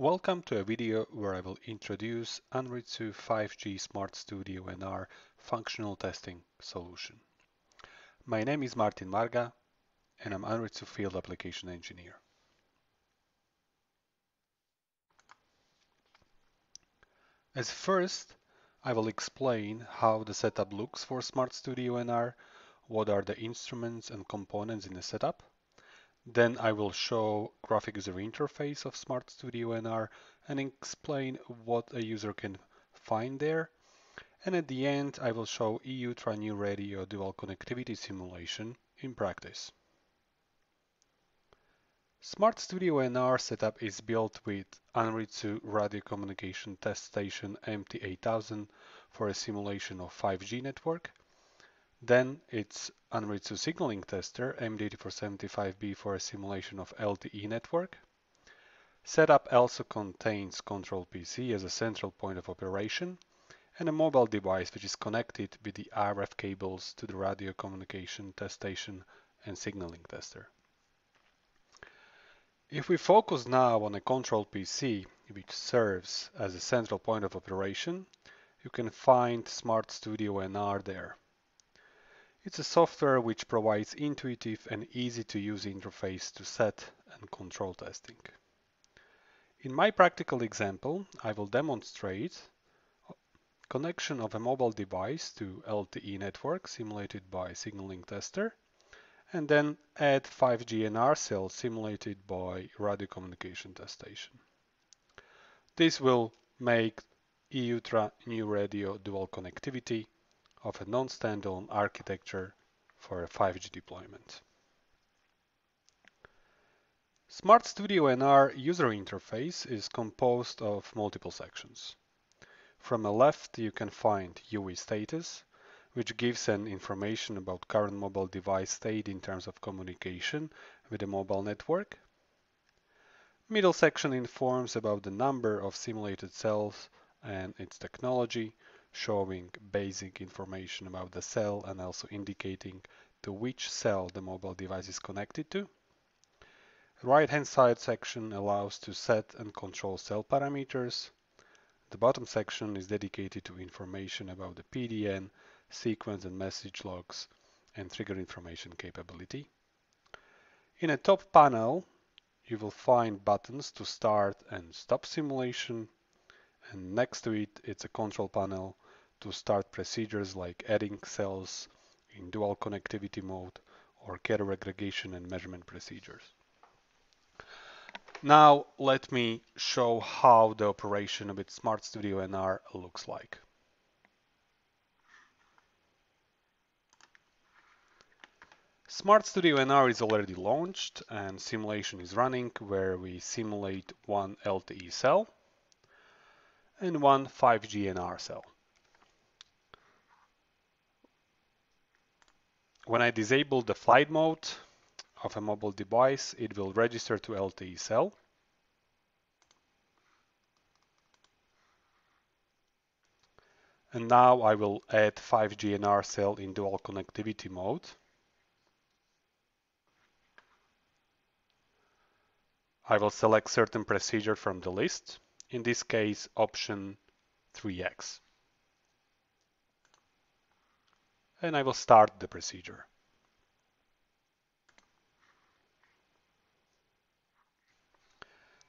Welcome to a video where I will introduce Anritsu 5G Smart Studio NR functional testing solution. My name is Martin Marga and I'm Anritsu Field Application Engineer. As first, I will explain how the setup looks for Smart Studio NR, what are the instruments and components in the setup, then I will show graphic user interface of Smart Studio NR and explain what a user can find there. And at the end, I will show New Radio dual connectivity simulation in practice. Smart Studio NR setup is built with Anritsu Radio Communication Test Station MT8000 for a simulation of 5G network then it's Anritsu signaling tester MD8475B for a simulation of LTE network. Setup also contains Control PC as a central point of operation and a mobile device which is connected with the RF cables to the radio communication test station and signaling tester. If we focus now on a Control PC which serves as a central point of operation, you can find Smart Studio NR there. It's a software which provides intuitive and easy to use interface to set and control testing. In my practical example, I will demonstrate connection of a mobile device to LTE network simulated by signaling tester and then add 5G NR cell simulated by radio communication test station. This will make EUTRA new radio dual connectivity of a non-standalone architecture for a 5G deployment. Smart Studio NR user interface is composed of multiple sections. From the left, you can find UE status, which gives an information about current mobile device state in terms of communication with the mobile network. Middle section informs about the number of simulated cells and its technology, showing basic information about the cell and also indicating to which cell the mobile device is connected to. Right hand side section allows to set and control cell parameters. The bottom section is dedicated to information about the PDN, sequence and message logs, and trigger information capability. In a top panel, you will find buttons to start and stop simulation, and next to it, it's a control panel to start procedures like adding cells in dual connectivity mode or carrier aggregation and measurement procedures. Now let me show how the operation with Smart Studio NR looks like. Smart Studio NR is already launched and simulation is running where we simulate one LTE cell and one 5G NR cell. When I disable the flight mode of a mobile device, it will register to LTE cell. And now I will add 5G NR cell in dual connectivity mode. I will select certain procedure from the list, in this case option 3x. and I will start the procedure.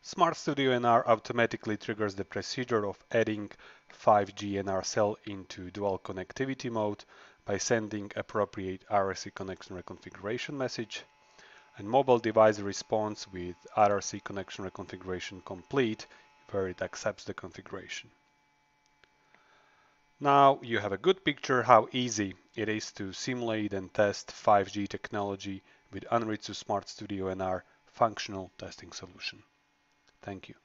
Smart Studio NR automatically triggers the procedure of adding 5G NR cell into dual connectivity mode by sending appropriate RRC connection reconfiguration message and mobile device responds with RRC connection reconfiguration complete where it accepts the configuration. Now you have a good picture how easy it is to simulate and test 5G technology with Anritsu Smart Studio NR functional testing solution. Thank you.